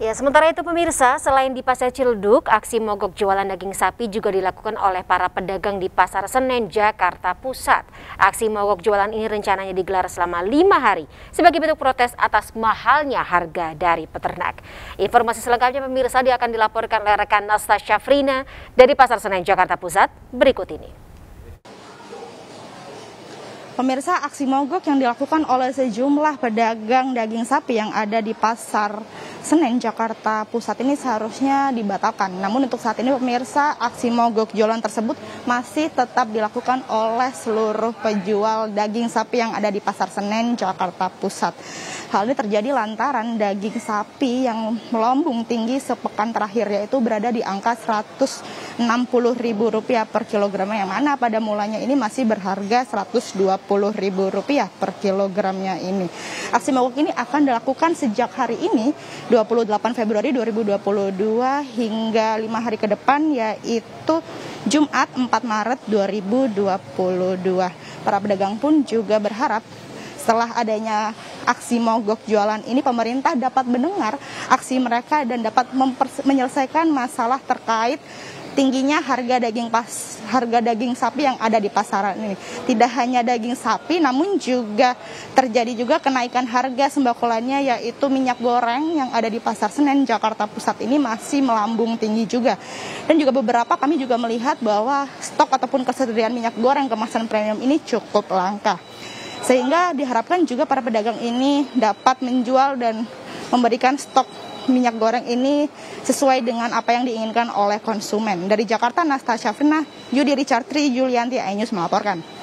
Ya, sementara itu pemirsa, selain di Pasar Ciledug, aksi mogok jualan daging sapi juga dilakukan oleh para pedagang di Pasar Senen, Jakarta Pusat. Aksi mogok jualan ini rencananya digelar selama lima hari sebagai bentuk protes atas mahalnya harga dari peternak. Informasi selengkapnya pemirsa dia akan dilaporkan oleh rekan Nasta Syafrina dari Pasar Senen, Jakarta Pusat berikut ini. Pemirsa, aksi mogok yang dilakukan oleh sejumlah pedagang daging sapi yang ada di Pasar Senen, Jakarta Pusat ini seharusnya dibatalkan. Namun untuk saat ini pemirsa, aksi mogok jualan tersebut masih tetap dilakukan oleh seluruh penjual daging sapi yang ada di Pasar Senen, Jakarta Pusat. Hal ini terjadi lantaran daging sapi yang melambung tinggi sepekan terakhir yaitu berada di angka Rp160.000 per kilogramnya yang mana pada mulanya ini masih berharga Rp120.000 per kilogramnya ini. Aksi mogok ini akan dilakukan sejak hari ini 28 Februari 2022 hingga lima hari ke depan yaitu Jumat 4 Maret 2022. Para pedagang pun juga berharap setelah adanya aksi mogok jualan ini pemerintah dapat mendengar aksi mereka dan dapat menyelesaikan masalah terkait tingginya harga daging pas harga daging sapi yang ada di pasaran ini. Tidak hanya daging sapi namun juga terjadi juga kenaikan harga sembako lainnya yaitu minyak goreng yang ada di Pasar Senen Jakarta Pusat ini masih melambung tinggi juga. Dan juga beberapa kami juga melihat bahwa stok ataupun ketersediaan minyak goreng kemasan premium ini cukup langka. Sehingga diharapkan juga para pedagang ini dapat menjual dan memberikan stok minyak goreng ini sesuai dengan apa yang diinginkan oleh konsumen. Dari Jakarta, Nastasia Fina, Yudi Richard Tri, Julianti, Ainus melaporkan.